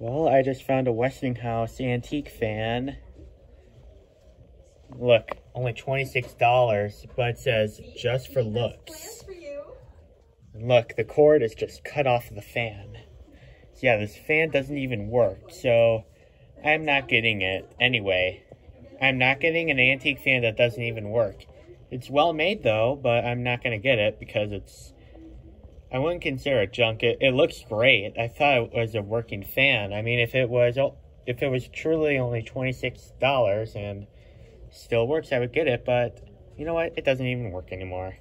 Well, I just found a Westinghouse antique fan. Look, only $26, but it says just for looks. And look, the cord is just cut off of the fan. So yeah, this fan doesn't even work, so I'm not getting it anyway. I'm not getting an antique fan that doesn't even work. It's well made though, but I'm not going to get it because it's I wouldn't consider it junk. It, it looks great. I thought it was a working fan. I mean, if it was if it was truly only $26 and still works, I would get it. But you know what? It doesn't even work anymore.